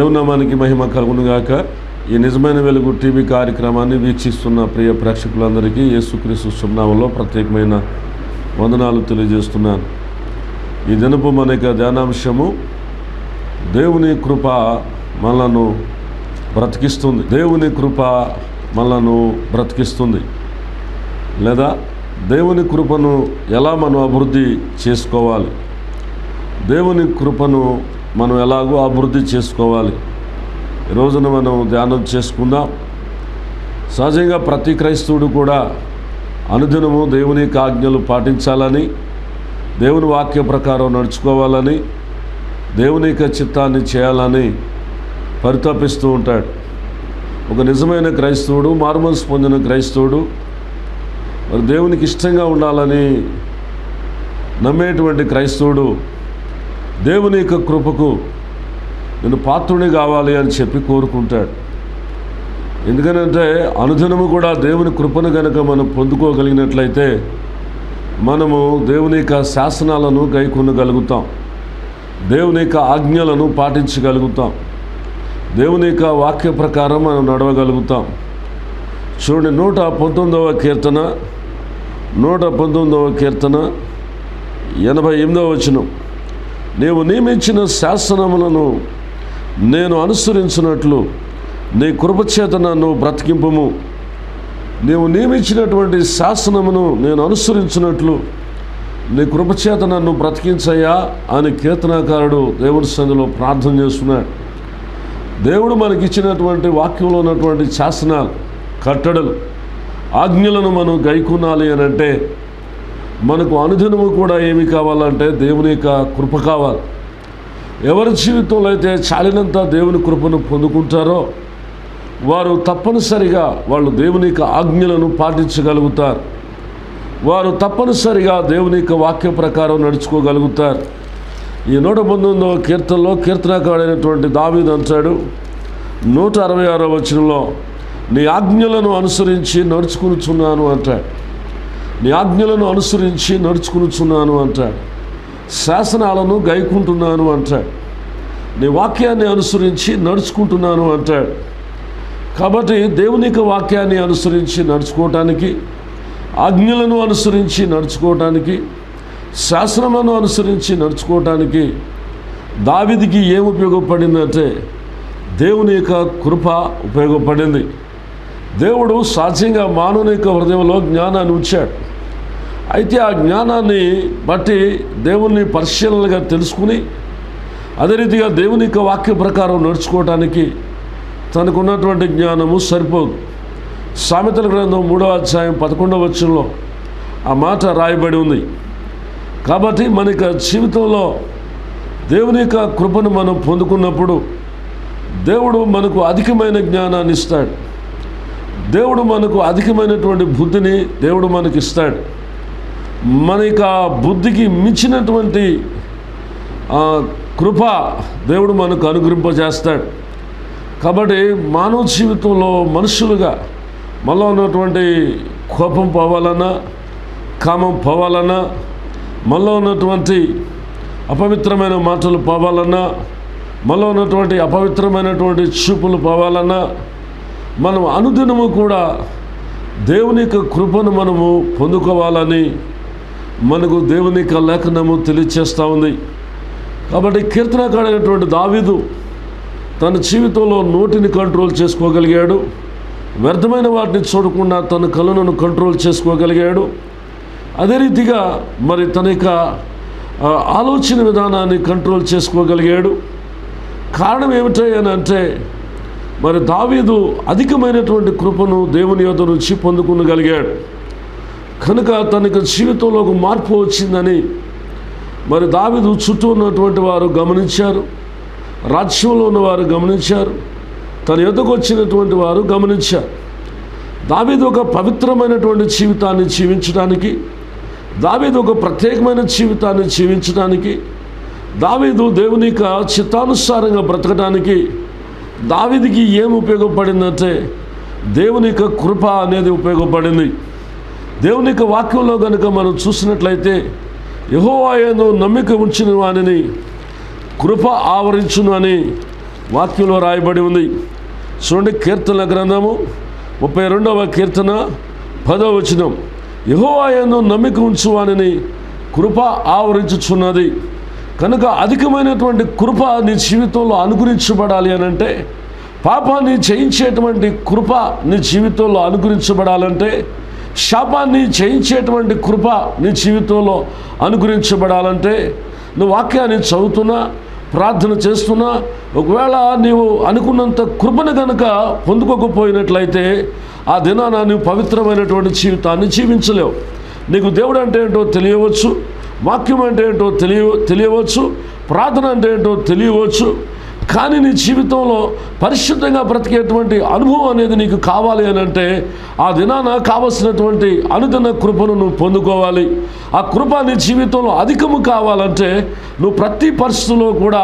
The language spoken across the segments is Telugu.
దేవునామానికి మహిమ కలుగునుగాక ఈ నిజమైన వెలుగు టీవీ కార్యక్రమాన్ని వీక్షిస్తున్న ప్రియ ప్రేక్షకులందరికీ యేసుక్రీస్తు సున్నామంలో ప్రత్యేకమైన వందనాలు తెలియజేస్తున్నాను. ఈ దినపు మన యొక్క ధ్యానాంశము దేవుని కృప మనలను బ్రతికిస్తుంది. దేవుని కృప మనలను బ్రతికిస్తుంది. లేదా దేవుని కృపను ఎలా మనం అభివృద్ధి చేసుకోవాలి? దేవుని కృపను మనం ఎలాగో అభివృద్ధి చేసుకోవాలి. ఈ రోజున మనం ధ్యానం చేసుకుందాం. సహజంగా ప్రతి క్రైస్తవుడు కూడా అనుదినము దేవుని యొక్క ఆజ్ఞలు పాటించాలని దేవుని వాక్య ప్రకారం నడుచుకోవాలని దేవుని యొక్క చిత్తాన్ని చేయాలని పరితపిస్తూ ఉంటాడు. ఒక నిజమైన క్రైస్తవుడు మార్మల్స్ పొందిన క్రైస్తవుడు మరి దేవునికి ఇష్టంగా ఉండాలని నమ్మేటువంటి క్రైస్తవుడు దేవుని యొక్క కృపకు నేను పాత్రుని కావాలి అని చెప్పి కోరుకుంటాడు. ఎందుకనంటే అనుదినము కూడా దేవుని కృపను కనుక మనం పొందుకోగలిగినట్లయితే మనము దేవుని యొక్క శాసనాలను గైకొనగలుగుతాం దేవుని యొక్క ఆజ్ఞలను పాటించగలుగుతాం. దేవుని యొక్క వాక్య ప్రకారం మనం నడవగలుగుతాం. చూడండి నూట పంతొమ్మిదవ కీర్తన నూట పంతొమ్మిదవ కీర్తన ఎనభై ఎనిమిదవ వచనం. నీవు నియమించిన శాసనములను నేను అనుసరించినట్లు నీ కృపచేత నన్ను బ్రతికింపము. నీవు నియమించినటువంటి శాసనమును నేను అనుసరించినట్లు నీ కృపచేత నన్ను బ్రతికించయ్యా అని కీర్తనాకారుడు దేవుని సందులో ప్రార్థన చేస్తున్నాడు దేవుడు మనకిచ్చినటువంటి వాక్యంలో ఉన్నటువంటి శాసనాలు కట్టడలు ఆజ్ఞలను మనం గైకునాలి అని అంటే మనకు అనుదినము కూడా ఏమి కావాలంటే దేవుని యొక్క కృప కావాలి. ఎవరి జీవితంలో అయితే చాలినంత దేవుని కృపను పొందుకుంటారో వారు తప్పనిసరిగా వాళ్ళు దేవుని యొక్క ఆజ్ఞలను పాటించగలుగుతారు. వారు తప్పనిసరిగా దేవుని యొక్క వాక్య ప్రకారం నడుచుకోగలుగుతారు. ఈ నూట పంతొమ్మిదవ కీర్తనలో కీర్తనకాడైనటువంటి దావీదు అంటాడు నూట అరవై ఆరో వచనంలో నీ ఆజ్ఞలను అనుసరించి నడుచుకునిచున్నాను అంటాడు. నీ ఆజ్ఞలను అనుసరించి నడుచుకునిచున్నాను అంటాడు శాసనాలను గైకుంటున్నాను అంటాడు నీ వాక్యాన్ని అనుసరించి నడుచుకుంటున్నాను అంటాడు కాబట్టి దేవుని యొక్క వాక్యాన్ని అనుసరించి నడుచుకోవటానికి ఆజ్ఞలను అనుసరించి నడుచుకోవటానికి శాసనములను అనుసరించి నడుచుకోవటానికి దావిదికి ఏం ఉపయోగపడిందంటే దేవుని యొక్క కృప ఉపయోగపడింది. దేవుడు సాధ్యంగా మానవుని యొక్క హృదయంలో జ్ఞానాన్ని ఉంచాడు. అయితే ఆ జ్ఞానాన్ని బట్టి దేవుణ్ణి పరిశీలనగా తెలుసుకుని అదే రీతిగా దేవుని యొక్క వాక్య ప్రకారం నడుచుకోవటానికి తనకున్నటువంటి జ్ఞానము సరిపోదు. సామెతల గ్రంథం మూడవ అధ్యాయం పదకొండవ వచ్చంలో ఆ మాట రాయబడి ఉంది. కాబట్టి మన జీవితంలో దేవుని యొక్క కృపను మనం పొందుకున్నప్పుడు దేవుడు మనకు అధికమైన జ్ఞానాన్ని ఇస్తాడు. దేవుడు మనకు అధికమైనటువంటి బుద్ధిని దేవుడు మనకి ఇస్తాడు మన యొక్క బుద్ధికి మించినటువంటి కృప దేవుడు మనకు అనుగ్రహింపజేస్తాడు. కాబట్టి మానవ జీవితంలో మనుషులుగా మనలో ఉన్నటువంటి కోపం పోవాలన్నా కామం పోవాలన్నా మనలో ఉన్నటువంటి అపవిత్రమైన మాటలు పోవాలన్నా మనలో ఉన్నటువంటి అపవిత్రమైనటువంటి చూపులు పోవాలన్నా మనం అనుదినము కూడా దేవుని యొక్క కృపను మనము పొందుకోవాలని మనకు దేవుని యొక్క లేఖనము తెలియచేస్తూ ఉంది. కాబట్టి కీర్తనకాడైనటువంటి దావీదు తన జీవితంలో నోటిని కంట్రోల్ చేసుకోగలిగాడు. వ్యర్థమైన వాటిని చూడకుండా తన కళ్ళను కంట్రోల్ చేసుకోగలిగాడు. అదే రీతిగా మరి తన యొక్క ఆలోచన విధానాన్ని కంట్రోల్ చేసుకోగలిగాడు. కారణం ఏమిటంటే మరి దావీదు అధికమైనటువంటి కృపను దేవుని యొద్ద నుంచి పొందుకునగలిగాడు. కనుక తనకు జీవితంలో ఒక మార్పు వచ్చిందని మరి దావిదు చుట్టూ ఉన్నటువంటి వారు గమనించారు. రాజ్యంలో ఉన్నవారు గమనించారు. తన ఎదుకు వచ్చినటువంటి వారు గమనించారు. దావీదు ఒక పవిత్రమైనటువంటి జీవితాన్ని జీవించడానికి దావీదు ఒక ప్రత్యేకమైన జీవితాన్ని జీవించడానికి దావీదు దేవుని యొక్క చిత్తానుసారంగా బ్రతకడానికి దావీదికి ఏం ఉపయోగపడిందంటే దేవుని యొక్క కృప అనేది ఉపయోగపడింది. దేవుని యొక్క వాక్యంలో కనుక మనం చూసినట్లయితే యహోవాయను నమ్మిక ఉంచిన వానిని కృప ఆవరించును అని వాక్యంలో రాయబడి ఉంది. చూడండి కీర్తన గ్రంథము ముప్పై రెండవ కీర్తన పదవ వచనం. యహోవాయను నమ్మిక ఉంచువానిని కృప ఆవరించుచున్నది. కనుక అధికమైనటువంటి కృప నీ జీవితంలో అనుగురించబడాలి అని అంటే పాపాన్ని చేయించేటువంటి కృప నీ జీవితంలో అనుగురించబడాలంటే శాపాన్ని జయించేటువంటి కృప నీ జీవితంలో అనుగ్రహించబడాలంటే నువ్వు వాక్యాన్ని చదువుతున్నా ప్రార్థన చేస్తున్నా ఒకవేళ నీవు అనుకున్నంత కృపను కనుక పొందుకోకపోయినట్లయితే ఆ దినాన నువ్వు పవిత్రమైనటువంటి జీవితాన్ని జీవించలేవు. నీకు దేవుడు అంటే ఏంటో తెలియవచ్చు వాక్యం అంటే ఏంటో తెలియ తెలియవచ్చు ప్రార్థన అంటే ఏంటో తెలియవచ్చు కానీ నీ జీవితంలో పరిశుద్ధంగా బ్రతికేటువంటి అనుభవం అనేది నీకు కావాలి అని అంటే ఆ దినాన కావలసినటువంటి అనుదిన కృపను నువ్వు పొందుకోవాలి. ఆ కృప నీ జీవితంలో అధికము కావాలంటే నువ్వు ప్రతి పరిస్థితుల్లో కూడా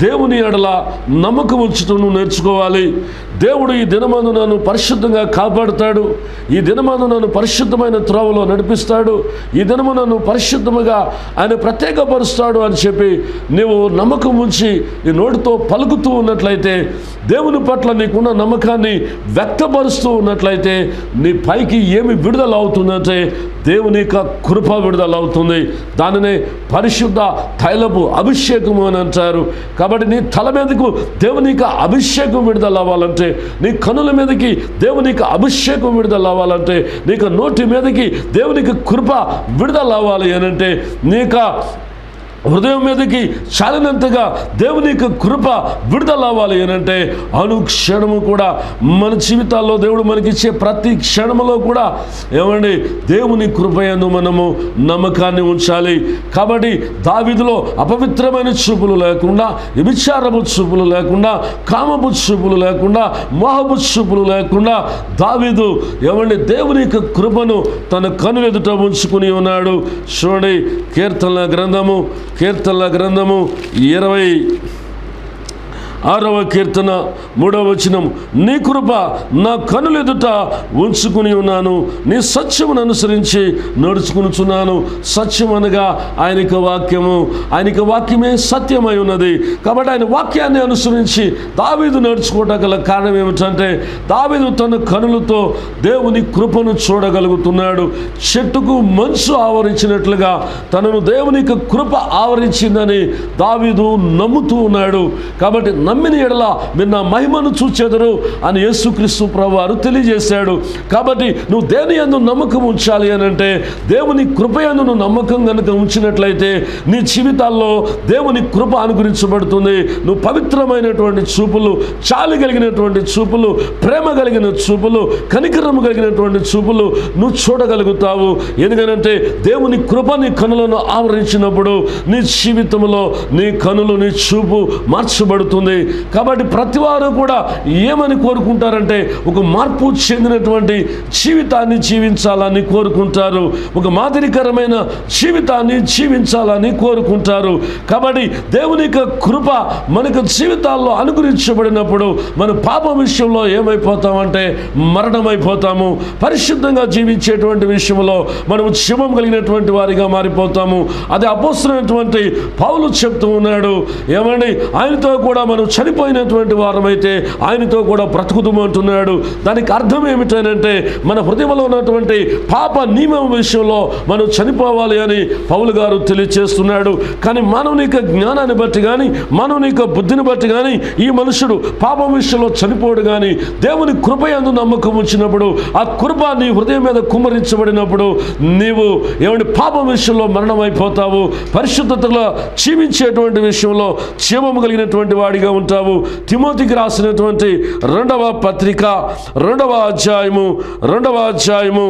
దేవుని ఎడల నమ్మకం ఉంచుతూ నువ్వు నేర్చుకోవాలి. దేవుడు ఈ దినమందు నన్ను పరిశుద్ధంగా కాపాడుతాడు. ఈ దినమందు నన్ను పరిశుద్ధమైన త్రోవలో నడిపిస్తాడు. ఈ దినము నన్ను పరిశుద్ధముగా ఆయన ప్రత్యేకపరుస్తాడు అని చెప్పి నీవు నమ్మకం ఉంచి నీ నోటితో పలుకుతూ ఉన్నట్లయితే దేవుని పట్ల నీకున్న నమ్మకాన్ని వ్యక్తపరుస్తూ ఉన్నట్లయితే నీ పైకి ఏమి విడుదల అవుతుందంటే దేవుని యొక్క కృప విడుదల అవుతుంది దానినే పరిశుద్ధ తైలపు అభిషేకము అని అంటారు. కాబట్టి నీ తల మీదకు దేవుని యొక్క అభిషేకం విడుదల అవ్వాలంటే నీ కనుల మీదకి దేవుని యొక్క అభిషేకం విడుదల అవ్వాలంటే నీకు నోటి మీదకి దేవునికి కృప విడుదల అవ్వాలి అని అంటే నీక హృదయం మీదకి చాలినంతగా దేవుని యొక్క కృప విడుదల అవ్వాలి అని అనుక్షణము కూడా మన జీవితాల్లో దేవుడు మనకిచ్చే ప్రతి క్షణములో కూడా ఏమండి దేవుని కృపయందు మనము నమ్మకాన్ని ఉంచాలి. కాబట్టి దావిధిలో అపవిత్రమైన చూపులు లేకుండా విచారపు చూపులు లేకుండా కామపు చూపులు లేకుండా మోహపు చూపులు లేకుండా దావిదు ఏమండి దేవుని యొక్క కృపను తన కనులెదుట ఉంచుకుని ఉన్నాడు. చూడండి కీర్తన గ్రంథము కీర్తనల గ్రంథము ఇరవై ఆరవ కీర్తన మూడవ వచనం నీ కృప నా కనులెదుట ఉంచుకుని ఉన్నాను. నీ సత్యమును అనుసరించి నడుచుకునిచున్నాను. సత్యం అనగా ఆయనక వాక్యము. ఆయనక వాక్యమే సత్యమై ఉన్నది. కాబట్టి ఆయన వాక్యాన్ని అనుసరించి దావీదు నడుచుకోవటం గల కారణం ఏమిటంటే దావీదు తన కనులతో దేవుని కృపను చూడగలుగుతున్నాడు. చెట్టుకు మంచు ఆవరించినట్లుగా తనను దేవుని యొక్క కృప ఆవరించిందని దావీదు నమ్ముతూ ఉన్నాడు. కాబట్టి నమ్మిన ఎడల మీరు నా మహిమను చూచెదరు అని యేసుక్రీస్తు ప్రభు వారు తెలియజేశాడు. కాబట్టి నువ్వు దేని యందు నమ్మకం ఉంచాలి అని అంటే దేవుని కృపయందు నువ్వు నమ్మకం కనుక ఉంచినట్లయితే నీ జీవితాల్లో దేవుని కృప అనుగ్రహించబడుతుంది. నువ్వు పవిత్రమైనటువంటి చూపులు చాలి కలిగినటువంటి చూపులు ప్రేమ కలిగిన చూపులు కనికరము కలిగినటువంటి చూపులు నువ్వు చూడగలుగుతావు. ఎందుకనంటే దేవుని కృప నీ కనులను ఆవరించినప్పుడు నీ జీవితంలో నీ కనులు నీ చూపు మార్చబడుతుంది. కాబట్టి ప్రతి వారు కూడా ఏమని కోరుకుంటారంటే ఒక మార్పు చెందినటువంటి జీవితాన్ని జీవించాలని కోరుకుంటారు. ఒక మాదిరికరమైన జీవితాన్ని జీవించాలని కోరుకుంటారు. కాబట్టి దేవుని యొక్క కృప మనకు జీవితాల్లో అనుగ్రహించబడినప్పుడు మన పాప విషయంలో ఏమైపోతామంటే మరణమైపోతాము. పరిశుద్ధంగా జీవించేటువంటి విషయంలో మనము శివం కలిగినటువంటి వారిగా మారిపోతాము. అది అపోస్తున్నటువంటి పౌలు చెప్తూ ఉన్నాడు. ఏమండి? ఆయనతో కూడా మనం చనిపోయినటువంటి వారమైతే ఆయనతో కూడా బ్రతుకుతాము అంటున్నాడు. దానికి అర్థం ఏమిటనంటే మన హృదయంలో ఉన్నటువంటి పాప నియమం విషయంలో మనం చనిపోవాలి అని పౌలు గారు తెలియచేస్తున్నాడు. కానీ మానవునిక జ్ఞానాన్ని బట్టి కానీ మానవునిక బుద్ధిని బట్టి కానీ ఈ మనుషుడు పాపం విషయంలో చనిపోడు కానీ దేవుని కృపయందు నమ్మకం ఉంచినప్పుడు ఆ కృప నీ హృదయం మీద కుమ్మరించబడినప్పుడు నీవు ఏమంటే పాపం విషయంలో మరణమైపోతావు. పరిశుద్ధతలో జీవించేటువంటి విషయంలో క్షేమము కలిగినటువంటి వాడిగా ఉంటావు. తిమోతికి రాసినటువంటి రెండవ పత్రిక రెండవ అధ్యాయము రెండవ అధ్యాయము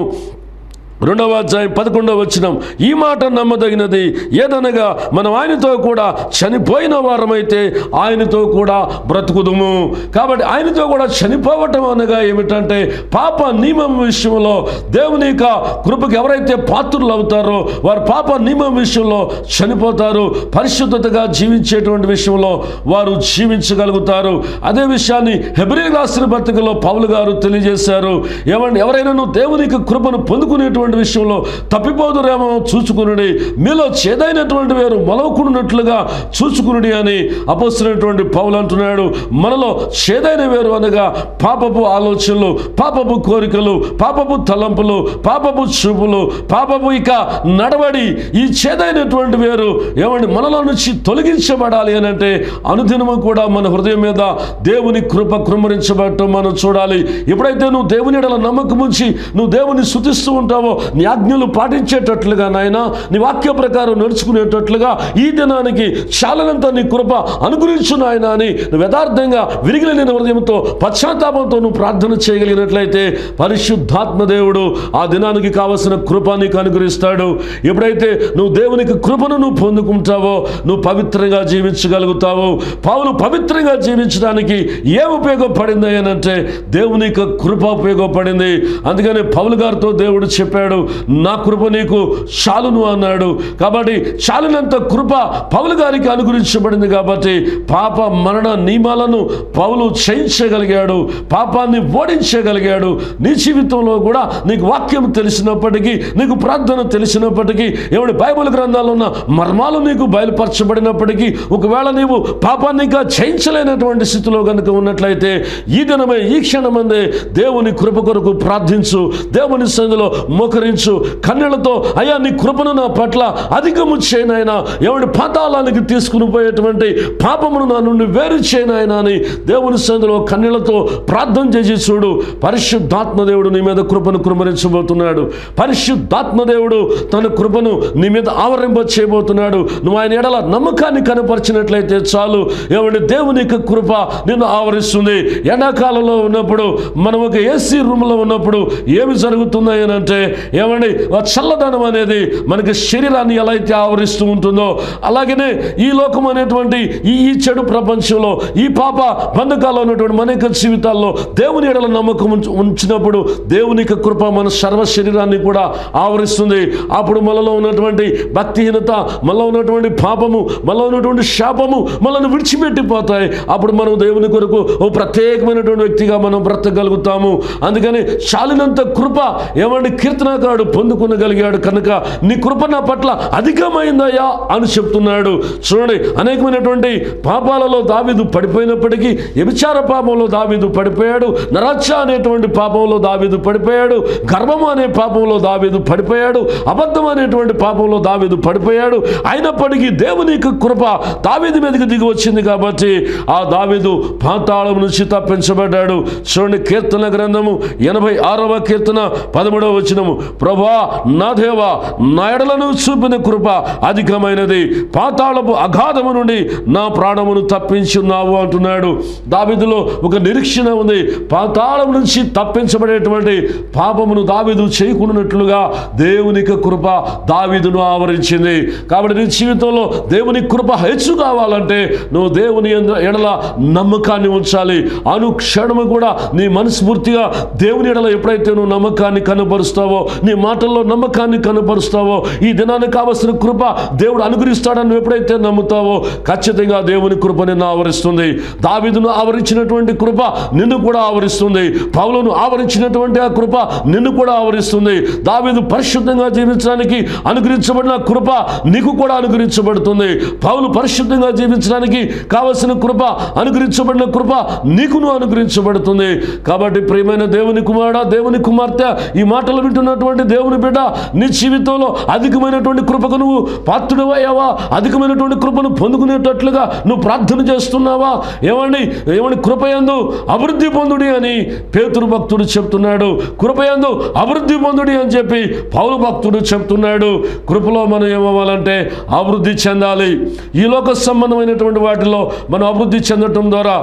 రెండవ అధ్యాయం పదకొండవ వచ్చినం ఈ మాట నమ్మదగినది ఏదనగా మనం ఆయనతో కూడా చనిపోయిన వారమైతే ఆయనతో కూడా బ్రతుకుదుము. కాబట్టి ఆయనతో కూడా చనిపోవటం అనగా ఏమిటంటే పాప నియమం విషయంలో దేవుని యొక్క కృపకి ఎవరైతే పాత్రులు అవుతారో వారు పాప నియమం విషయంలో చనిపోతారు. పరిశుద్ధతగా జీవించేటువంటి విషయంలో వారు జీవించగలుగుతారు. అదే విషయాన్ని హెబ్రి రాసిన పత్రికలో పౌలు గారు తెలియజేశారు. ఏమంటే ఎవరైనా దేవుని యొక్క కృపను పొందుకునేటువంటి అనేటువంటి విషయంలో తప్పిపోదురేమో చూచుకునుడి. మీలో చేదైనటువంటి వేరు మొలవకున్నట్లుగా చూచుకునుడి అని అపస్తున్నటువంటి పౌలు అంటున్నాడు. మనలో చేదైన వేరు అనగా పాపపు ఆలోచనలు పాపపు కోరికలు పాపపు తలంపులు పాపపు చూపులు పాపపు ఇక నడవడి ఈ చేదైనటువంటి వేరు ఏమండి? మనలో నుంచి తొలగించబడాలి అని అంటే అనుదినము కూడా మన హృదయం మీద దేవుని కృప కృమరించబడటం మనం చూడాలి. ఎప్పుడైతే నువ్వు దేవుని ఎడల నమ్మకం ఉంచి నువ్వు దేవుని శుతిస్తూ ఉంటావో నీ ఆజ్ఞలు పాటించేటట్లుగా నాయన నీ వాక్య ప్రకారం నడుచుకునేటట్లుగా ఈ దినానికి చాలనంత నీ కృప అనుగ్రహించు నాయన అని నువ్వు యథార్థంగా విరిగిలేని హృదయంతో పశ్చాత్తాపంతో నువ్వు ప్రార్థన చేయగలిగినట్లయితే పరిశుద్ధాత్మ దేవుడు ఆ దినానికి కావలసిన కృప నీకు అనుగ్రహిస్తాడు. ఎప్పుడైతే నువ్వు దేవునికి కృపను నువ్వు పొందుకుంటావో నువ్వు పవిత్రంగా జీవించగలుగుతావు పావులు పవిత్రంగా జీవించడానికి ఏం ఉపయోగపడింది అని అంటే దేవుని యొక్క కృప ఉపయోగపడింది. అందుకని పౌలు గారితో దేవుడు చెప్పాడు నా కృప నీకు చాలును అన్నాడు. కాబట్టి చాలినంత కృప పౌలు గారికి అనుగురించబడింది కాబట్టి పాప మరణ నియమాలను పౌలు చేయించగలిగాడు పాపాన్ని ఓడించగలిగాడు. నీ జీవితంలో కూడా నీకు వాక్యం తెలిసినప్పటికీ నీకు ప్రార్థన తెలిసినప్పటికీ ఎవడి బైబిల్ గ్రంథాలు ఉన్న మర్మాలు నీకు బయలుపరచబడినప్పటికీ ఒకవేళ నీవు పాపాన్ని ఇంకా చేయించలేనటువంటి స్థితిలో కనుక ఉన్నట్లయితే ఈ దినమే ఈ క్షణమందే దేవుని కృప కొరకు ప్రార్థించు. దేవుని సంధిలో మోకరించు కన్నెలతో అయ్యా నీ కృపను నా పట్ల అధికము చేయనైనా ఎవడి పాతాళానికి తీసుకుని పోయేటువంటి పాపమును నా నుండి వేరు చేయనైనా అని దేవుని సందులో కన్నెలతో ప్రార్థన చేసి చూడు. పరిశుద్ధాత్మ దేవుడు నీ మీద కృపను కుమరించబోతున్నాడు. పరిశుద్ధాత్మ దేవుడు తన కృపను నీ మీద ఆవరింప చేయబోతున్నాడు. నువ్వు ఆయన ఎడల నమ్మకాన్ని కనపరిచినట్లయితే చాలు. ఎవడి దేవుని యొక్క కృప నిన్ను ఆవరిస్తుంది. ఎండాకాలంలో ఉన్నప్పుడు మనం ఒక ఏసీ రూమ్లో ఉన్నప్పుడు ఏమి జరుగుతున్నాయి అంటే ఏమండి ఆ చల్లదనం అనేది మనకి శరీరాన్ని ఎలా అయితే ఆవరిస్తూ ఉంటుందో అలాగనే ఈ లోకం అనేటువంటి ఈ ఈ చెడు ప్రపంచంలో ఈ పాప బంధకాల్లో ఉన్నటువంటి మన యొక్క జీవితాల్లో దేవుని ఎడల నమ్మకం ఉంచినప్పుడు దేవుని యొక్క కృప మన సర్వ శరీరాన్ని కూడా ఆవరిస్తుంది. అప్పుడు మనలో ఉన్నటువంటి భక్తిహీనత మనలో ఉన్నటువంటి పాపము మనలో ఉన్నటువంటి శాపము మనల్ని విడిచిపెట్టిపోతాయి. అప్పుడు మనం దేవుని కొరకు ఓ ప్రత్యేకమైనటువంటి వ్యక్తిగా మనం బ్రతకగలుగుతాము. అందుకని చాలినంత కృప ఏమండి కీర్తనకారుడు పొందుకునగలిగాడు కనుక నీ కృప నా పట్ల అధికమైందయ్యా అని చెప్తున్నాడు. చూడండి అనేకమైనటువంటి పాపాలలో దావీదు పడిపోయినప్పటికీ వ్యభిచార పాపంలో దావీదు పడిపోయాడు. నరచ్చ అనేటువంటి పాపంలో దావీదు పడిపోయాడు. గర్వము అనే పాపంలో దావీదు పడిపోయాడు. అబద్ధం అనేటువంటి పాపంలో దావీదు పడిపోయాడు. అయినప్పటికీ దేవుని కృప దావీదు మీదకి దిగి వచ్చింది కాబట్టి ఆ దావీదు పాతాళం నుంచి తప్పించబడ్డాడు. చూడండి కీర్తన గ్రంథము ఎనభై ఆరవ కీర్తన పదమూడవ వచనము. ప్రభా నా దేవా నా ఎడలను చూపిన కృప అధికమైనది. పాతాళపు అగాధము నుండి నా ప్రాణమును తప్పించున్నావు అంటున్నాడు. దావిదులో ఒక నిరీక్షణ ఉంది. పాతాళం నుంచి తప్పించబడేటువంటి పాపమును దావిదు చేయకున్నట్లుగా దేవుని కృప దావిదును ఆవరించింది. కాబట్టి నీ జీవితంలో దేవుని కృప హెచ్చు కావాలంటే నువ్వు దేవుని ఎడల నమ్మకాన్ని ఉంచాలి. అనుక్షణము కూడా నీ మనస్ఫూర్తిగా దేవుని ఎడల ఎప్పుడైతే నువ్వు నమ్మకాన్ని కనబరుస్తావో నీ మాటల్లో నమ్మకాన్ని కనపరుస్తావో ఈ దినానికి కావలసిన కృప దేవుడు అనుగ్రహిస్తాడని నువ్వు ఎప్పుడైతే నమ్ముతావో ఖచ్చితంగా దేవుని కృప నిన్ను ఆవరిస్తుంది. దావిదును ఆవరించినటువంటి కృప నిన్ను కూడా ఆవరిస్తుంది. పౌలను ఆవరించినటువంటి ఆ కృప నిన్ను కూడా ఆవరిస్తుంది. దావిదు పరిశుద్ధంగా జీవించడానికి అనుగ్రహించబడిన కృప నీకు కూడా అనుగ్రహించబడుతుంది. పౌలు పరిశుద్ధంగా జీవించడానికి కావలసిన కృప అనుగ్రహించబడిన కృప నీకును అనుగ్రహించబడుతుంది. కాబట్టి ప్రియమైన దేవుని కుమారుడా దేవుని కుమార్తె ఈ మాటలు వింటున్నట్టు వింటున్నటువంటి దేవుని బిడ్డ నీ జీవితంలో అధికమైనటువంటి కృపకు నువ్వు పాత్రుడు అయ్యావా అధికమైనటువంటి కృపను పొందుకునేటట్లుగా నువ్వు ప్రార్థన చేస్తున్నావా? ఏమండి ఏమని కృపయందు అభివృద్ధి పొందుడి అని పేతురు భక్తుడు చెప్తున్నాడు. కృపయందు అభివృద్ధి పొందుడి అని చెప్పి పౌరు భక్తుడు చెప్తున్నాడు. కృపలో మనం ఏమవ్వాలంటే అభివృద్ధి చెందాలి. ఈ లోక సంబంధమైనటువంటి వాటిలో మనం అభివృద్ధి చెందటం ద్వారా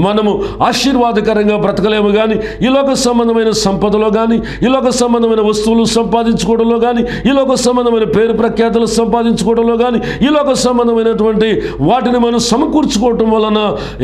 మనము ఆశీర్వాదకరంగా బ్రతకలేము కానీ ఈ లోక సంబంధమైన సంపదలో కానీ ఈ లోక సంబంధమైన వస్తువులు సంపాదించుకోవడంలో కానీ ఈ లోక సంబంధమైన పేరు ప్రఖ్యాతులు సంపాదించుకోవడంలో కానీ ఈ లోక సంబంధమైనటువంటి వాటిని మనం సమకూర్చుకోవటం వలన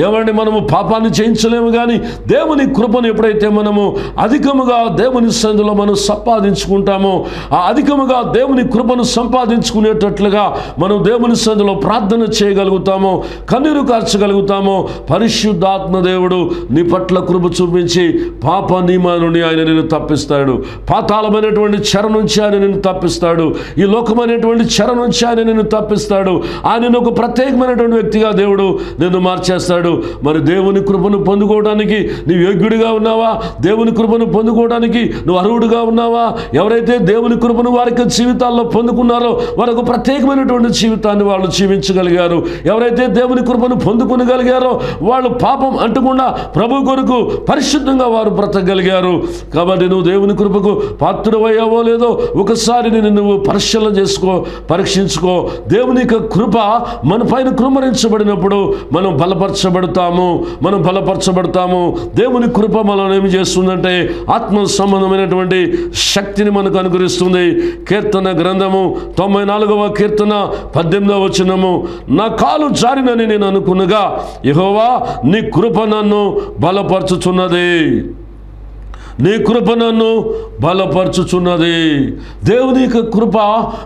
ఏమండి మనము పాపాన్ని చేయించలేము కానీ దేవుని కృపను ఎప్పుడైతే మనము అధికముగా దేవుని సందులో మనం సంపాదించుకుంటామో ఆ అధికముగా దేవుని కృపను సంపాదించుకునేటట్లుగా మనం దేవుని సందులో ప్రార్థన చేయగలుగుతామో కన్నీరు కార్చగలుగుతామో పరిశుద్ధ పరిశుద్ధాత్మ దేవుడు నీ పట్ల కృప చూపించి పాప నియమా ఆయన నిన్ను తప్పిస్తాడు. పాతాళమైనటువంటి చెర నుంచి ఆయన నిన్ను తప్పిస్తాడు. ఈ లోకమైనటువంటి చెర నుంచి ఆయన నిన్ను తప్పిస్తాడు. ఆయన ఒక ప్రత్యేకమైనటువంటి వ్యక్తిగా దేవుడు నిన్ను మార్చేస్తాడు. మరి దేవుని కృపను పొందుకోవడానికి నీవు యోగ్యుడిగా ఉన్నావా? దేవుని కృపను పొందుకోవడానికి నువ్వు అర్హుడుగా ఉన్నావా? ఎవరైతే దేవుని కృపను వారికి జీవితాల్లో పొందుకున్నారో వారికి ప్రత్యేకమైనటువంటి జీవితాన్ని వాళ్ళు జీవించగలిగారు. ఎవరైతే దేవుని కృపను పొందుకునగలిగారో వాళ్ళు పాప అంటకుండా ప్రభు కొరకు పరిశుద్ధంగా వారు బ్రతకగలిగారు. కాబట్టి నువ్వు దేవుని కృపకు పాత్రుడవయ్యావో లేదో ఒకసారి నేను నువ్వు పరిశీలన చేసుకో పరీక్షించుకో. దేవుని యొక్క కృప మన పైన కృమరించబడినప్పుడు మనం బలపరచబడతాము. మనం బలపరచబడతాము. దేవుని కృప మనం ఏమి చేస్తుందంటే ఆత్మ సంబంధమైనటువంటి శక్తిని మనకు అనుగ్రహిస్తుంది. కీర్తన గ్రంథము తొంభై నాలుగవ కీర్తన పద్దెనిమిదవ వచనము. నా కాలు జారినని నేను అనుకున్నగా యెహోవా నీ కృప నన్ను బలపరచుచున్నది. నీ కృప నన్ను బలపరచుచున్నది. దేవుని యొక్క కృప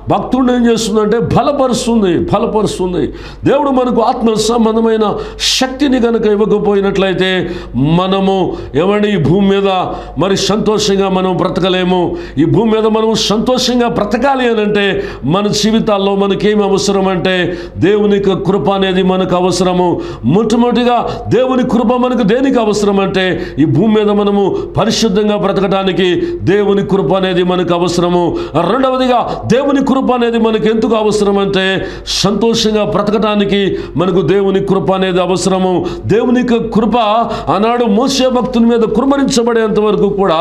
భక్తుడు ఏం చేస్తుందంటే బలపరుస్తుంది బలపరుస్తుంది. దేవుడు మనకు ఆత్మ సంబంధమైన శక్తిని కనుక ఇవ్వకపోయినట్లయితే మనము ఎవరి ఈ భూమి మీద మరి సంతోషంగా మనం బ్రతకలేము? ఈ భూమి మీద మనం సంతోషంగా బ్రతకాలి అని అంటే మన జీవితాల్లో మనకేమి అవసరం అంటే దేవుని యొక్క కృప అనేది మనకు అవసరము. మొట్టమొదటిగా దేవుని కృప మనకు దేనికి అవసరం అంటే ఈ భూమి మీద మనము పరిశుద్ధంగా బ్రతకడానికి దేవుని కృప అనేది మనకు అవసరము. రెండవదిగా దేవుని కృప అనేది మనకు ఎందుకు అవసరం అంటే సంతోషంగా బ్రతకడానికి మనకు దేవుని కృప అనేది అవసరము. దేవుని కృప ఆనాడు మోసే భక్తుని మీద కురుమరించబడేంత వరకు కూడా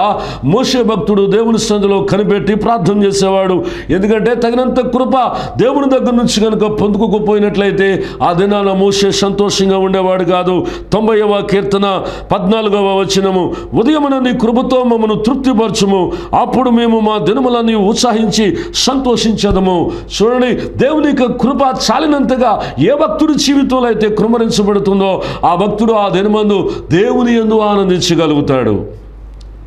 మోసే భక్తుడు దేవుని సందులో కనిపెట్టి ప్రార్థన చేసేవాడు. ఎందుకంటే తగినంత కృప దేవుని దగ్గర నుంచి కనుక పొందుకోకపోయినట్లయితే ఆ దినాన మోసే సంతోషంగా ఉండేవాడు కాదు. తొంభైవ కీర్తన పద్నాలుగవ వచనము ఉదయమున నీ కృపతో మమ్మను తృప్తిపరచము. అప్పుడు మేము మా దినములన్నీ ఉత్సాహించి సంతోషించదము. చూడండి దేవుని యొక్క కృప చాలినంతగా ఏ భక్తుడి జీవితంలో అయితే కృమరించబడుతుందో ఆ భక్తుడు ఆ దినమందు దేవుని ఎందు ఆనందించగలుగుతాడు.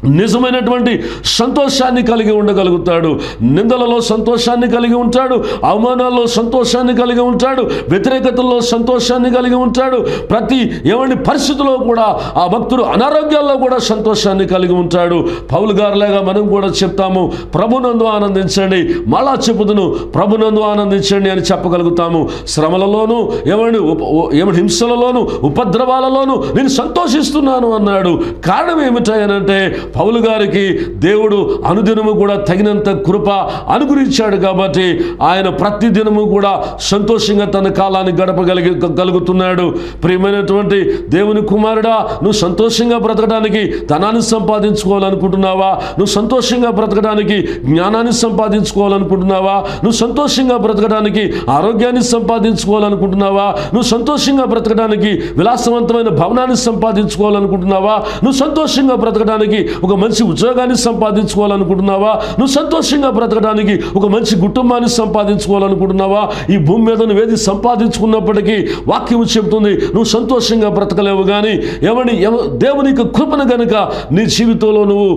నిజమైనటువంటి సంతోషాన్ని కలిగి ఉండగలుగుతాడు. నిందలలో సంతోషాన్ని కలిగి ఉంటాడు. అవమానాల్లో సంతోషాన్ని కలిగి ఉంటాడు. వ్యతిరేకతల్లో సంతోషాన్ని కలిగి ఉంటాడు. ప్రతి ఎవరి పరిస్థితిలో కూడా ఆ భక్తుడు అనారోగ్యాల్లో కూడా సంతోషాన్ని కలిగి ఉంటాడు. పౌలు గారులాగా మనం కూడా చెప్తాము ప్రభునందు ఆనందించండి. మళ్ళా చెప్పుదును ప్రభునందు ఆనందించండి అని చెప్పగలుగుతాము. శ్రమలలోను ఎవరిని ఉప ఎవరి హింసలలోను ఉపద్రవాలలోను నేను సంతోషిస్తున్నాను అన్నాడు. కారణం ఏమిటాయనంటే పౌలు గారికి దేవుడు అనుదినము కూడా తగినంత కృప అనుగ్రహించాడు కాబట్టి ఆయన ప్రతి దినము కూడా సంతోషంగా తన కాలాన్ని గడపగలిగి గలుగుతున్నాడు ప్రియమైనటువంటి దేవుని కుమారుడా నువ్వు సంతోషంగా బ్రతకడానికి ధనాన్ని సంపాదించుకోవాలనుకుంటున్నావా? నువ్వు సంతోషంగా బ్రతకడానికి జ్ఞానాన్ని సంపాదించుకోవాలనుకుంటున్నావా? నువ్వు సంతోషంగా బ్రతకడానికి ఆరోగ్యాన్ని సంపాదించుకోవాలనుకుంటున్నావా? నువ్వు సంతోషంగా బ్రతకడానికి విలాసవంతమైన భవనాన్ని సంపాదించుకోవాలనుకుంటున్నావా? నువ్వు సంతోషంగా బ్రతకడానికి ఒక మంచి ఉద్యోగాన్ని సంపాదించుకోవాలనుకుంటున్నావా? నువ్వు సంతోషంగా బ్రతకడానికి ఒక మంచి కుటుంబాన్ని సంపాదించుకోవాలనుకుంటున్నావా? ఈ భూమి మీద నువ్వేది సంపాదించుకున్నప్పటికీ వాక్యం చెబుతుంది నువ్వు సంతోషంగా బ్రతకలేవు కానీ ఎవని ఎవ- దేవుని యొక్క కృపను గనుక నీ జీవితంలో నువ్వు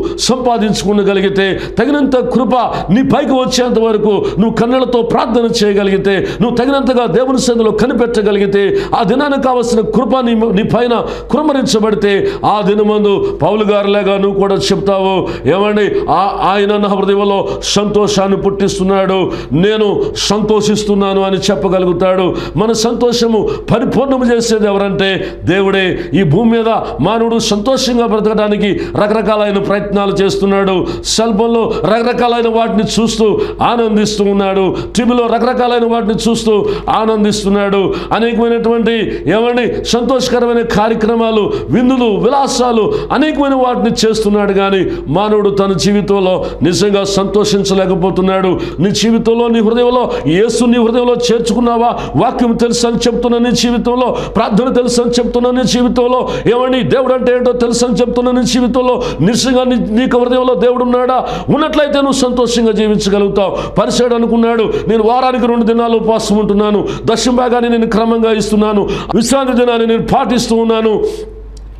సంపాదించుకోగలిగితే తగినంత కృప నీ పైకి వచ్చేంత వరకు నువ్వు కన్నులతో ప్రార్థన చేయగలిగితే నువ్వు తగినంతగా దేవుని సందులో కనిపెట్టగలిగితే ఆ దినానికి కావలసిన కృప నీ నీ పైన కురమరించబడితే ఆ దినమందు పౌలు గారులాగా నువ్వు కూడా చెప్తావు ఏమండి? ఆ- ఆయన నా హృదయంలో సంతోషాన్ని పుట్టిస్తున్నాడు. నేను సంతోషిస్తున్నాను అని చెప్పగలుగుతాడు. మన సంతోషము పరిపూర్ణము చేసేది ఎవరంటే దేవుడే. ఈ భూమి మీద మానవుడు సంతోషంగా బ్రతకడానికి రకరకాలైన ప్రయత్నాలు చేస్తున్నాడు. సెల్ ఫోన్లో రకరకాలైన వాటిని చూస్తూ ఆనందిస్తూ ఉన్నాడు. టీవీలో రకరకాలైన వాటిని చూస్తూ ఆనందిస్తున్నాడు. అనేకమైనటువంటి ఏమండి? సంతోషకరమైన కార్యక్రమాలు విందులు విలాసాలు అనేకమైన వాటిని చేస్తున్నాడు. కానీ మానవుడు తన జీవితంలో నిజంగా సంతోషించలేకపోతున్నాడు. నీ జీవితంలో నీ హృదయంలో యేసు నీ హృదయంలో చేర్చుకున్నావా? వాక్యం తెలుసు అని చెప్తున్నా నీ జీవితంలో ప్రార్థన తెలుసు అని చెప్తున్నా నీ జీవితంలో ఏమని దేవుడు అంటే ఏంటో తెలుసు అని చెప్తున్నా నీ జీవితంలో నిజంగా నీ నీకు హృదయంలో దేవుడు ఉన్నాడా ఉన్నట్లయితే నువ్వు సంతోషంగా జీవించగలుగుతావు. పరిచయం అనుకున్నాడు నేను వారానికి రెండు దినాలు ఉపవాసం ఉంటున్నాను. దశం భాగాన్ని నేను క్రమంగా ఇస్తున్నాను. విశ్రాంతి దినాన్ని నేను పాటిస్తూ ఉన్నాను.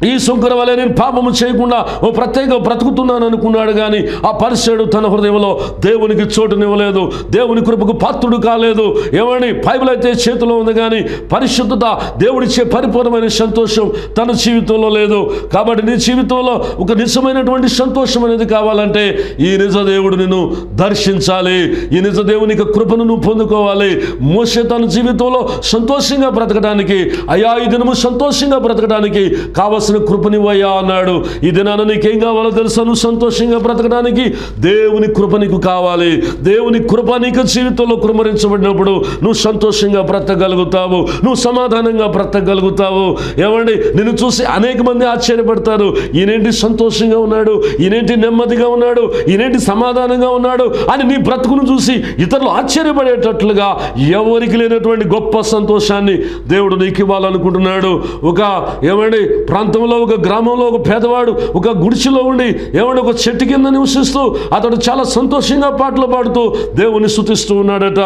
ఈ శంకర వలె నేను పాపము చేయకుండా ఓ ప్రత్యేక బ్రతుకుతున్నాను అనుకున్నాడు కానీ ఆ పరిచయుడు తన హృదయంలో దేవునికి చోటునివ్వలేదు దేవుని కృపకు పాత్రుడు కాలేదు. ఏమని బైబిల్ అయితే చేతిలో ఉంది కానీ పరిశుద్ధత దేవుడిచ్చే పరిపూర్ణమైన సంతోషం తన జీవితంలో లేదు. కాబట్టి నీ జీవితంలో ఒక నిజమైనటువంటి సంతోషం అనేది కావాలంటే ఈ నిజ దేవుడు నిన్ను దర్శించాలి. ఈ నిజ దేవుని కృపను నువ్వు పొందుకోవాలి. మోసే తన జీవితంలో సంతోషంగా బ్రతకడానికి అయా ఈ దినము సంతోషంగా బ్రతకడానికి కావలసిన కృపనివ్వయ్యా అన్నాడు. ఈ దినాన నీకేం కావాలో తెలుసాను నువ్వు సంతోషంగా బ్రతకడానికి దేవుని కృప నీకు కావాలి. దేవుని కృప నీకు జీవితంలో కుమరించబడినప్పుడు నువ్వు సంతోషంగా బ్రతకగలుగుతావు. నువ్వు సమాధానంగా బ్రతకగలుగుతావు. ఏమండి? నిన్ను చూసి అనేక మంది ఆశ్చర్యపడతారు. ఈయనేంటి సంతోషంగా ఉన్నాడు? ఈయనేంటి నెమ్మదిగా ఉన్నాడు? ఈయనేంటి సమాధానంగా ఉన్నాడు? అని నీ బ్రతుకును చూసి ఇతరులు ఆశ్చర్యపడేటట్లుగా ఎవరికి లేనటువంటి గొప్ప సంతోషాన్ని దేవుడు నీకు ఇవ్వాలనుకుంటున్నాడు. ఒక ఏమండి? ప్రాంతంలో ఒక గ్రామంలో ఒక పేదవాడు ఒక గుడిసెలో ఉండి ఏమండి ఒక చెట్టు కింద నివసిస్తూ అతడు చాలా సంతోషంగా పాటలు పాడుతూ దేవుని స్థుతిస్తూ ఉన్నాడట.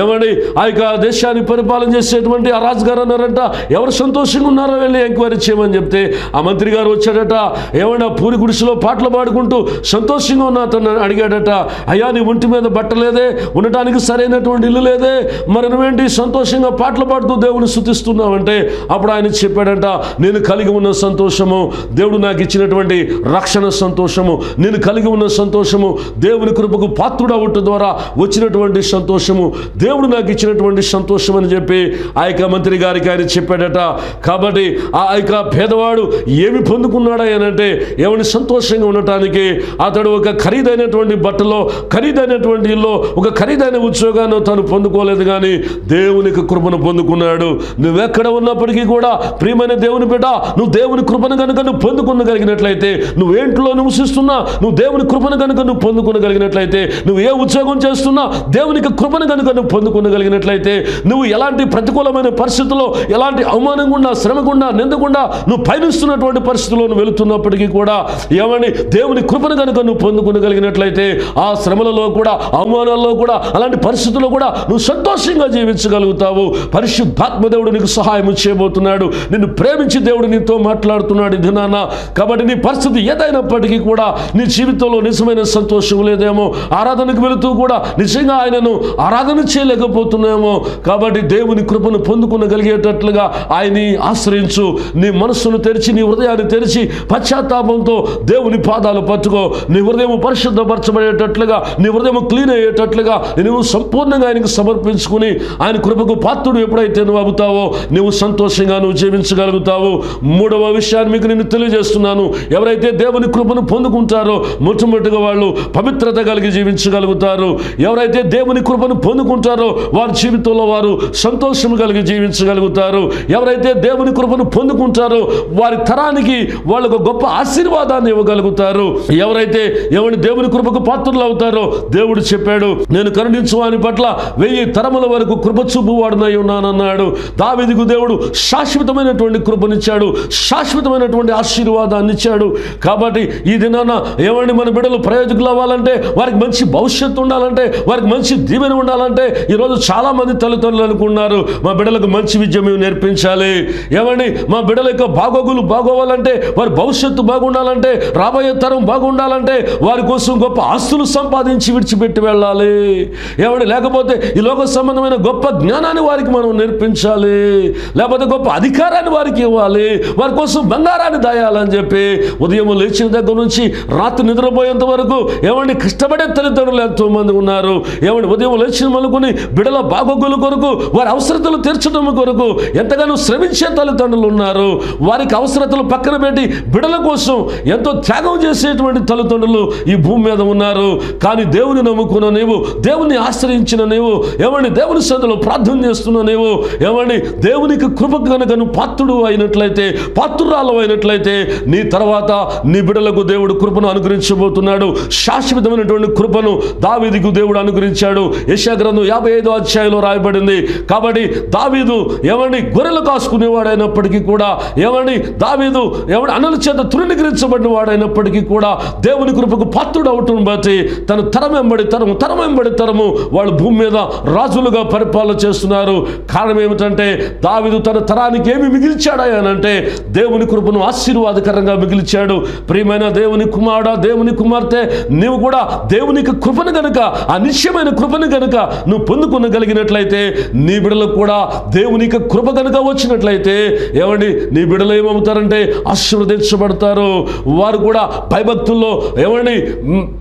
ఏమని ఆ యొక్క దేశాన్ని పరిపాలన చేసేటువంటి ఆ రాజుగారు అన్నారంట. ఎవరు సంతోషంగా ఉన్నారో వెళ్ళి ఎంక్వైరీ చేయమని చెప్తే ఆ మంత్రి గారు వచ్చాడట. ఏమైనా పూరి గుడిసెలో పాటలు పాడుకుంటూ సంతోషంగా ఉన్న అతను అడిగాడట. అయ్యా నీ ఒంటి మీద బట్టలేదే ఉండటానికి సరైనటువంటి ఇల్లు లేదే మరి నువ్వేంటి సంతోషంగా పాటలు పాడుతూ దేవుని స్థుతిస్తున్నావంటే? అప్పుడు ఆయన చెప్పాడంట నేను కలిగి ఉన్న సంతోషము దేవుడు నాకు ఇచ్చినటువంటి రక్షణ సంతోషము నేను కలిగి ఉన్న సంతోషము దేవుని కృపకు పాత్రుడు ద్వారా వచ్చినటువంటి సంతోషము దేవుడు నాకు ఇచ్చినటువంటి సంతోషం అని చెప్పి ఆ యొక్క మంత్రి గారికి ఆయన చెప్పాడట. కాబట్టి ఆ యొక్క పేదవాడు ఏమి పొందుకున్నాడా అంటే ఏమని సంతోషంగా ఉండటానికి అతడు ఒక ఖరీదైనటువంటి బట్టలో ఖరీదైనటువంటి ఇల్లు ఒక ఖరీదైన ఉద్యోగాన్ని తను పొందుకోలేదు కానీ దేవునికి కృపను పొందుకున్నాడు. నువ్వెక్కడ ఉన్నప్పటికీ కూడా ప్రియమైన దేవుని బిడ్డ నువ్వు దేవుని కృపను కనుక నువ్వు పొందుకునగలిగినట్లయితే నువ్వు ఏంట్లో నివసిస్తున్నా నువ్వు దేవుని కృపను కనుక నువ్వు పొందుకునగలిగినట్లయితే నువ్వు ఏ ఉద్యోగం చేస్తున్నా దేవునికి కృపను కనుక నువ్వు పొందుకునగలిగినట్లయితే నువ్వు ఎలాంటి ప్రతికూలమైన పరిస్థితుల్లో ఎలాంటి అవమానం గుండా శ్రమ గుండా నిందకుండా నువ్వు పయనిస్తున్నటువంటి పరిస్థితుల్లో నువ్వు వెళుతున్నప్పటికీ కూడా ఏమని దేవుని కృపను కనుక నువ్వు పొందుకునగలిగినట్లయితే ఆ శ్రమలలో కూడా అవమానాల్లో కూడా అలాంటి పరిస్థితుల్లో కూడా నువ్వు సంతోషంగా జీవించగలుగుతావు. పరిశుద్ధాత్మ దేవుడు నీకు సహాయం చేయబోతున్నాడు. నిన్ను ప్రేమించి దేవుడు నీతో మాట్లాడుతున్నాడు ఈ దినాన కాబట్టి నీ పరిస్థితి ఏదైనప్పటికీ కూడా నీ జీవితంలో నిజమైన సంతోషం లేదేమో. ఆరాధనకు వెళుతూ కూడా నిజంగా ఆయనను ఆరాధన చేయలేకపోతున్నామో. కాబట్టి దేవుని కృపను పొందుకునగలిగేటట్లుగా ఆయన్ని ఆశ్రయించు. నీ మనస్సును తెరిచి నీ హృదయాన్ని తెరిచి పశ్చాత్తాపంతో దేవుని పాదాలు పట్టుకో. నీ హృదయం పరిశుద్ధపరచబడేటట్లుగా నీ హృదయం క్లీన్ అయ్యేటట్లుగా నువ్వు సంపూర్ణంగా ఆయనకు సమర్పించుకుని ఆయన కృపకు పాత్రుడు ఎప్పుడైతే నువ్వు అవుతావో నువ్వు సంతోషంగా నువ్వు జీవించగలుగుతావు. మూడవ విషయాన్ని మీకు నేను తెలియజేస్తున్నాను. ఎవరైతే దేవుని కృపను పొందుకుంటారో మొట్టమొదటిగా వాళ్ళు పవిత్రత కలిగి జీవించగలుగుతారు. ఎవరైతే దేవుని కృపను పొందుకుంటారో వారి జీవితంలో వారు సంతోషం కలిగి జీవించగలుగుతారు. ఎవరైతే దేవుని కృపను పొందుకుంటారో వారి తరానికి వాళ్ళకు గొప్ప ఆశీర్వాదాన్ని ఇవ్వగలుగుతారు. ఎవరైతే ఎవరి దేవుని కృపకు పాత్రలు అవుతారో దేవుడు చెప్పాడు నేను కరుణించు వాని పట్ల వెయ్యి తరముల వరకు కృప చూపు వాడునై ఉన్నానన్నాడు. దావిదికు దేవుడు శాశ్వతమైనటువంటి కృపనిచ్చాడు. శాశ్వతమైనటువంటి ఆశీర్వాదాన్ని ఇచ్చాడు. కాబట్టి ఈ దినాన ఏమండి మన బిడ్డలు ప్రయోజకులు అవ్వాలంటే వారికి మంచి భవిష్యత్తు ఉండాలంటే వారికి మంచి దీవెన ఉండాలంటే ఈరోజు చాలామంది తల్లిదండ్రులు అనుకున్నారు మా బిడ్డలకు మంచి విద్య మేము నేర్పించాలి. ఏమండి మా బిడ్డల యొక్క బాగోగులు బాగోవాలంటే వారి భవిష్యత్తు బాగుండాలంటే రాబోయే తరం బాగుండాలంటే వారి కోసం గొప్ప ఆస్తులు సంపాదించి విడిచిపెట్టి వెళ్ళాలి. ఏమండి లేకపోతే ఈ లోక సంబంధమైన గొప్ప జ్ఞానాన్ని వారికి మనం నేర్పించాలి. లేకపోతే గొప్ప అధికారాన్ని వారికి ఇవ్వాలి. వారి కోసం బంగారాన్ని దాయాలని చెప్పి ఉదయం లేచిన దగ్గర నుంచి రాత్రి నిద్రపోయేంత వరకు ఏమండి కష్టపడే తల్లిదండ్రులు ఎంతో మంది ఉన్నారు. ఏమండి ఉదయం లేచిన మనుకుని బిడల బాగోగుల కొరకు వారి అవసరతలు తీర్చడం కొరకు ఎంతగానో శ్రమించే తల్లిదండ్రులు ఉన్నారు. వారికి అవసరతలు పక్కన పెట్టి బిడల కోసం ఎంతో త్యాగం చేసేటువంటి తల్లిదండ్రులు ఈ భూమి మీద ఉన్నారు. కానీ దేవుని నమ్ముకున్న నీవు దేవుని ఆశ్రయించిన నీవు ఏమండి దేవుని సందులో ప్రార్థన చేస్తున్న నీవు ఏమండి దేవునికి కృప కనుక నువ్వు పాత్రుడు అయినట్లయితే అయినట్లయితే నీ తర్వాత నీ బిడలకు దేవుడు కృపను అనుగ్రహించబోతున్నాడు. శాశ్వతమైనటువంటి కృపను దావీదుకు దేవుడు అనుగ్రహించాడు. యశాగ్రంథం యాభై ఐదో అధ్యాయంలో రాయబడింది. కాబట్టి దావీదు ఎవరిని గొర్రెలు కాసుకునేవాడైనప్పటికీ కూడా ఎవరిని దావీదు ఎవరి అనుల చేత తృణీకరించబడిన వాడైనప్పటికీ కూడా దేవుని కృపకు పాత్రుడు అవటం బట్టి తన తరం వెంబడి తరము తరం వెంబడి తరము వాళ్ళు భూమి మీద రాజులుగా పరిపాలన చేస్తున్నారు. కారణం ఏమిటంటే దావీదు తన తరానికి ఏమి మిగిల్చాడా అని అంటే దేవుడు దేవుని కృపను ఆశీర్వాదకరంగా మిగిలిచాడు. ప్రియమైన దేవుని కుమారుడ దేవుని కుమార్తె నీవు కూడా దేవునికి కృపను గనుక ఆ నిశ్చయమైన కృపను గనుక నువ్వు పొందుకొనగలిగినట్లయితే నీ బిడలకు కూడా దేవునికి కృప గనుక వచ్చినట్లయితే ఏమండి నీ బిడలు ఏమవుతారంటే ఆశీర్వదించబడతారు. వారు కూడా భయభక్తుల్లో ఏమండి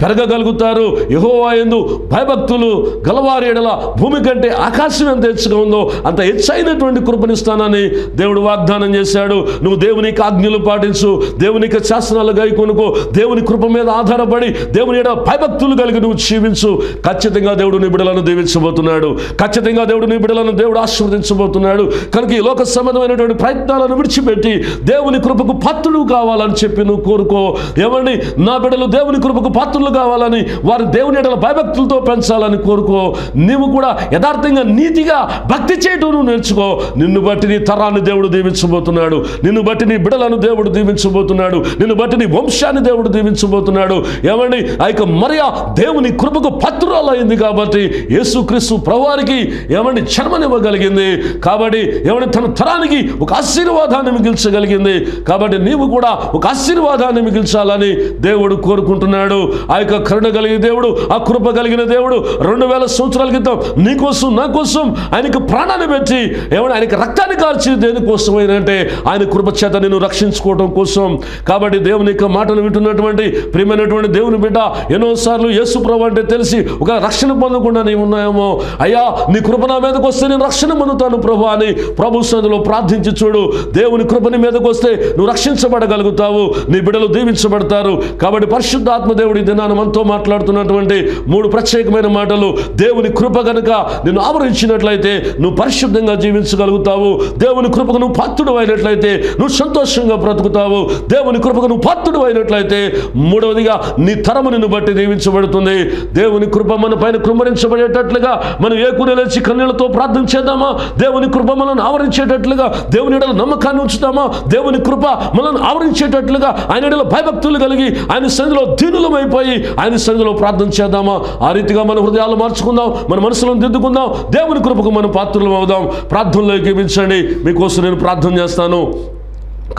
పెరగగలుగుతారు. యహోవాయందు భయభక్తులు గలవారి ఎడల భూమి కంటే ఆకాశం ఎంత హెచ్చుగా ఉందో అంత హెచ్చైనటువంటి కృపనిస్తానని దేవుడు వాగ్దానం చేశాడు. నువ్వు దేవుని దేవునికి ఆజ్ఞలు పాటించు దేవునికి శాసనాలు గైకొనుకో దేవుని కృప మీద ఆధారపడి దేవుని ఎడ భయభక్తులు కలిగి నువ్వు జీవించు. ఖచ్చితంగా దేవుడు నీ బిడలను దీవించబోతున్నాడు. ఖచ్చితంగా దేవుడు నీ బిడలను దేవుడు ఆశీర్వదించబోతున్నాడు. కనుక ఈ లోక సంబంధమైనటువంటి ప్రయత్నాలను విడిచిపెట్టి దేవుని కృపకు పాత్రుడు కావాలని చెప్పి నువ్వు కోరుకో. ఏమండి నా బిడ్డలు దేవుని కృపకు పాత్రులు కావాలని వారి దేవుని ఎడల భయభక్తులతో పెంచాలని కోరుకో. నీవు కూడా యథార్థంగా నీతిగా భక్తి చేయటం నువ్వు నేర్చుకో. నిన్ను బట్టి నీ తరాన్ని దేవుడు దీవించబోతున్నాడు. నిన్ను బట్టి నీ బిడలను దేవుడు దీవించబోతున్నాడు. నిన్ను బట్టి నీ వంశాన్ని దేవుడు దీవించబోతున్నాడు. ఏమండి? ఆ యొక్క మరియా దేవుని కృపకు పత్రురాలైంది కాబట్టి యేసుక్రీస్తు ప్రవారికి ఏమండి జన్మనివ్వగలిగింది కాబట్టి ఏమండి? తన తరానికి ఒక ఆశీర్వాదాన్ని మిగిల్చగలిగింది. కాబట్టి నీవు కూడా ఒక ఆశీర్వాదాన్ని మిగిల్చాలని దేవుడు కోరుకుంటున్నాడు. ఆ యొక్క కరుణ కలిగిన దేవుడు ఆ కృప కలిగిన దేవుడు రెండు వేల సంవత్సరాల క్రితం నీకోసం నా కోసం ఆయనకు ప్రాణాన్ని పెట్టి ఏమన్నా ఆయనకి రక్తాన్ని కార్చి దేనికోసం అంటే ఆయన కృప చేత నేను రక్షించుకోవడం కోసం. కాబట్టి దేవుని యొక్క మాటలు వింటున్నటువంటి ప్రియమైనటువంటి దేవుని బిడ్డ ఎన్నోసార్లు యేసు ప్రభు అంటే తెలిసి ఒక రక్షణ పొందకుండా నీవు ఉన్నాయేమో అయ్యా నీ కృప నా మీదకి వస్తే నేను రక్షణ పొందుతాను ప్రభు అని ప్రభు సన్నిధిలో ప్రార్థించి చూడు. దేవుని కృపని మీదకి వస్తే నువ్వు రక్షించబడగలుగుతావు. నీ బిడ్డలు దీవించబడతారు. కాబట్టి పరిశుద్ధాత్మ దేవుడి దినాన్ని మనతో మాట్లాడుతున్నటువంటి మూడు ప్రత్యేకమైన మాటలు. దేవుని కృప కనుక నిన్ను ఆవరించినట్లయితే నువ్వు పరిశుద్ధంగా జీవించగలుగుతావు. దేవుని కృపకు నువ్వు పాత్రుడు అయినట్లయితే నువ్వు సంతోషంగా బ్రతుకుతావు. దేవుని కృపకు నువ్వు పాత్రుడు అయినట్లయితే మూడవదిగా నీ తరము నిన్ను బట్టి దీవించబడుతుంది. దేవుని కృప మన పైన కృమరించబడేటట్లుగా మనం ఏ కూరలేచి లేచి కన్నీళ్ళతో ప్రార్థన చేద్దామా? దేవుని కృప మనల్ని ఆవరించేటట్లుగా దేవుని ఎడల నమ్మకాన్ని ఉంచుతామా? దేవుని కృప మనల్ని ఆవరించేటట్లుగా ఆయన ఎడల భయభక్తులు కలిగి ఆయన సంధిలో దీనులమైపోయి ఆయన సంధిలో ప్రార్థన చేద్దామా? ఆ రీతిగా మన హృదయాలు మార్చుకుందాం మన మనసులను దిద్దుకుందాం. దేవుని కృపకు మనం పాత్రలు అవుదాం. ప్రార్థనలో ఏకీపించండి మీకోసం నేను ప్రార్థన చేస్తాను.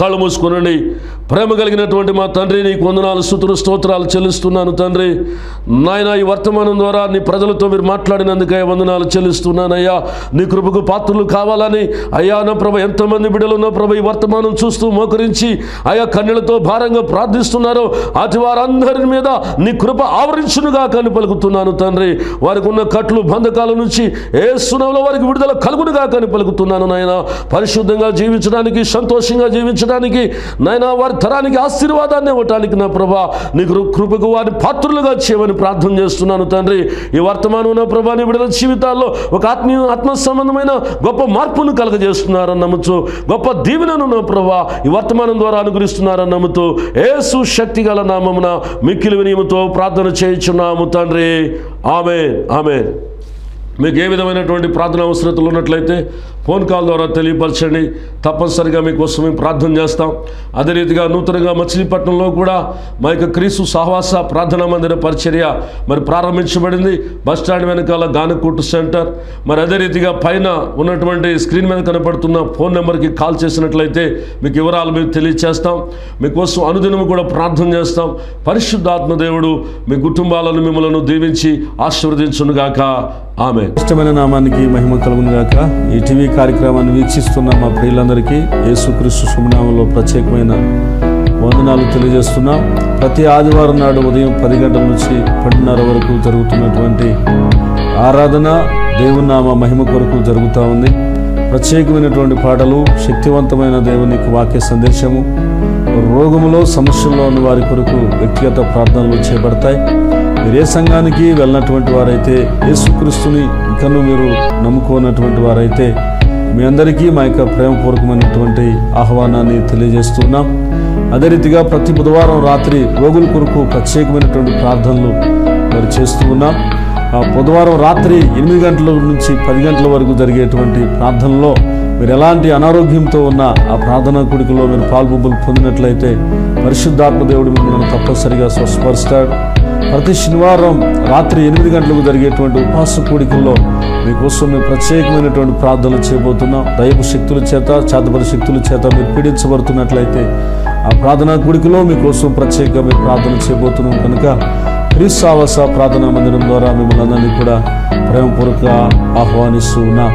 కళ్ళు మూసుకునండి. ప్రేమ కలిగినటువంటి మా తండ్రి నీకు వందనాలు సుతులు స్తోత్రాలు చెల్లిస్తున్నాను తండ్రి. నాయన ఈ వర్తమానం ద్వారా నీ ప్రజలతో మీరు మాట్లాడినందుకే వందనాలు చెల్లిస్తున్నానయ్యా. నీ కృపకు పాత్రలు కావాలని అయ్యా నా ప్రభ ఎంతమంది బిడ్డలు ఉన్న ప్రభ ఈ వర్తమానం చూస్తూ మోకరించి అయా కన్నెలతో భారంగా ప్రార్థిస్తున్నారో అటు వారందరి మీద నీ కృప ఆవరించునుగా కని పలుకుతున్నాను తండ్రి. వారికి ఉన్న కట్లు బంధకాల నుంచి ఏ సునంలో వారికి విడుదల కలుగునుగా కని పలుకుతున్నాను నాయన. పరిశుద్ధంగా జీవించడానికి సంతోషంగా జీవించడానికి నాయన వారి తరానికి ఆశీర్వాదాన్ని ఇవ్వటానికి నా ప్రభా నీకు కృపకు వారి పాత్రులుగా చేయమని ప్రార్థన చేస్తున్నాను తండ్రి. ఈ వర్తమానం నా ప్రభా నీ విడుదల జీవితాల్లో ఒక ఆత్మీయ ఆత్మ సంబంధమైన గొప్ప మార్పును కలగజేస్తున్నారని నమ్ముతూ గొప్ప దీవెనను నా ప్రభా ఈ వర్తమానం ద్వారా అనుగ్రహిస్తున్నారని నమ్ముతూ ఏసు శక్తి గల నామమున మిక్కిలి వినియముతో ప్రార్థన చేయించున్నాము తండ్రి. ఆమె ఆమె మీకు ఏ విధమైనటువంటి ప్రార్థన అవసరతలు ఉన్నట్లయితే ఫోన్ కాల్ ద్వారా తెలియపరచండి. తప్పనిసరిగా మీకోసం మేము ప్రార్థన చేస్తాం. అదే రీతిగా నూతనంగా మచిలీపట్నంలో కూడా మా యొక్క క్రీస్తు సహవాస ప్రార్థనా మందిర పరిచర్య మరి ప్రారంభించబడింది. బస్ స్టాండ్ వెనకాల గానకూటు సెంటర్. మరి అదే రీతిగా పైన ఉన్నటువంటి స్క్రీన్ మీద కనపడుతున్న ఫోన్ నెంబర్కి కాల్ చేసినట్లయితే మీకు వివరాలు మేము తెలియచేస్తాం. మీకోసం అనుదినము కూడా ప్రార్థన చేస్తాం. పరిశుద్ధాత్మ దేవుడు మీ కుటుంబాలను మిమ్మల్ని దీవించి ఆశీర్వదించునుగాక. ఆమె ఇష్టమైన నామానికి మహిమ కలుగునుగాక. ఈ టీవీ కార్యక్రమాన్ని వీక్షిస్తున్న మా ప్రియులందరికీ యేసుక్రీస్తు శుభనామంలో ప్రత్యేకమైన వందనాలు తెలియజేస్తున్నాం. ప్రతి ఆదివారం నాడు ఉదయం పది గంటల నుంచి పన్నెండున్నర వరకు జరుగుతున్నటువంటి ఆరాధన దేవుని నామ మహిమ కొరకు జరుగుతూ ఉంది. ప్రత్యేకమైనటువంటి పాటలు శక్తివంతమైన దేవునికి వాక్య సందేశము రోగములో సమస్యల్లో ఉన్న వారి కొరకు వ్యక్తిగత ప్రార్థనలు చేపడతాయి. మీరు ఏ సంఘానికి వెళ్ళినటువంటి వారైతే యేసుక్రీస్తుని ఇంకను మీరు నమ్ముకోనటువంటి వారైతే మీ అందరికీ మా యొక్క ప్రేమపూర్వకమైనటువంటి ఆహ్వానాన్ని తెలియజేస్తున్నాం. అదే రీతిగా ప్రతి బుధవారం రాత్రి రోగుల కొరకు ప్రత్యేకమైనటువంటి ప్రార్థనలు మరి చేస్తూ ఉన్నాం. ఆ బుధవారం రాత్రి ఎనిమిది గంటల నుంచి పది గంటల వరకు జరిగేటువంటి ప్రార్థనలో మీరు ఎలాంటి అనారోగ్యంతో ఉన్న ఆ ప్రార్థనా కుడికలో మీరు పాల్పొంపులు పొందినట్లయితే పరిశుద్ధాత్మ దేవుడు మిమ్మల్ని తప్పనిసరిగా స్వస్పరుస్తాడు ప్రతి శనివారం రాత్రి ఎనిమిది గంటలకు జరిగేటువంటి ఉపవాస కూడికల్లో మీకోసం మేము ప్రత్యేకమైనటువంటి ప్రార్థనలు చేయబోతున్నాం. దైవ శక్తుల చేత చేతబడి శక్తుల చేత మీరు పీడించబడుతున్నట్లయితే ఆ ప్రార్థనా గుడికిలో మీకోసం ప్రత్యేకంగా మేము ప్రార్థన చేయబోతున్నాం కనుక క్రీస్తావాస ప్రార్థనా మందిరం ద్వారా మిమ్మల్ని అందరినీ కూడా ప్రేమపూర్వక ఆహ్వానిస్తూ ఉన్నా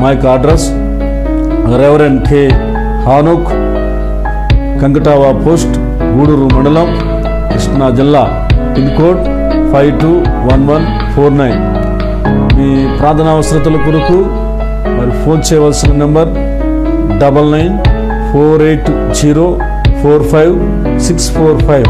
మా యొక్క address reverend K Hanok Kankatava post Guduru మండలం కృష్ణా జిల్లా pin code five two one one four nine. మీ ప్రార్థన అవసరతల కొరకు మరి ఫోన్ చేయవలసిన number double nine four eight zero four five six four five.